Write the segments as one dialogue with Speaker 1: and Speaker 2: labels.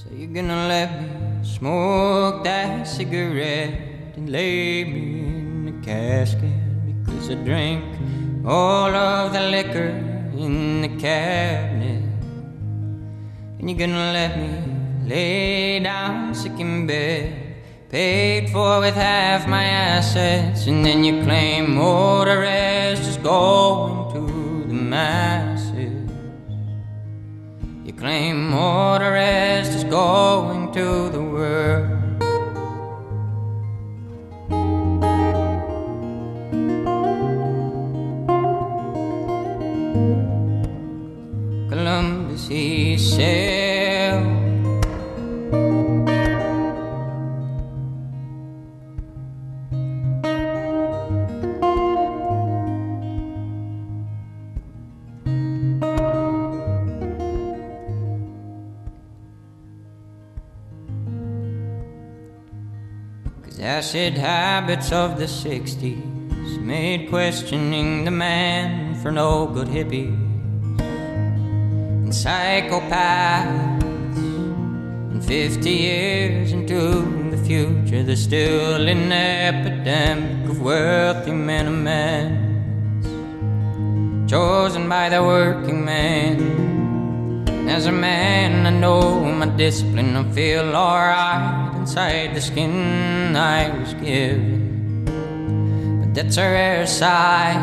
Speaker 1: So you're gonna let me smoke that cigarette and lay me in the casket because I drank all of the liquor in the cabinet. And you're gonna let me lay down sick in bed, paid for with half my assets, and then you claim all the rest is going to the masses. You claim all the rest going to the world. Columbus Acid habits of the 60s made questioning the man for no good hippies and psychopaths. And 50 years into the future, there's still an epidemic of wealthy men and men chosen by the working man. As a man, I know my discipline. I feel alright inside the skin I was given. But that's a rare sight.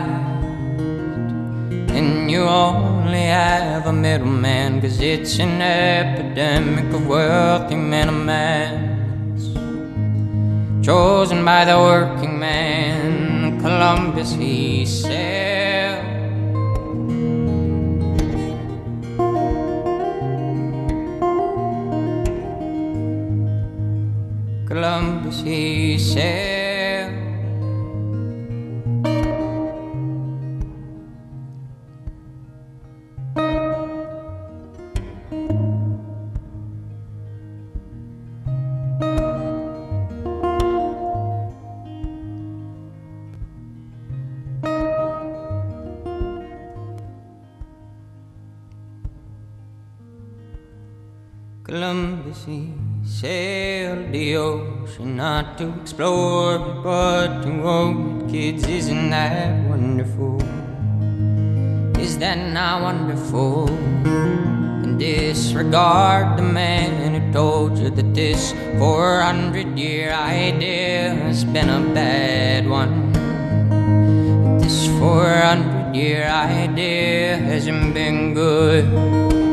Speaker 1: And you only have a middleman, cause it's an epidemic of wealthy men and men. Chosen by the working man, Columbus he sailed. Columbus Columbus he sailed the ocean not to explore but to own kids. Isn't that wonderful? Is that not wonderful? And disregard the man who told you that this 400 year idea has been a bad one. This 400 year idea hasn't been good.